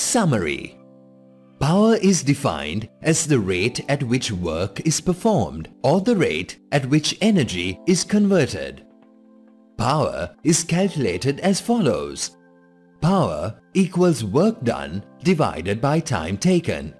Summary Power is defined as the rate at which work is performed or the rate at which energy is converted. Power is calculated as follows. Power equals work done divided by time taken.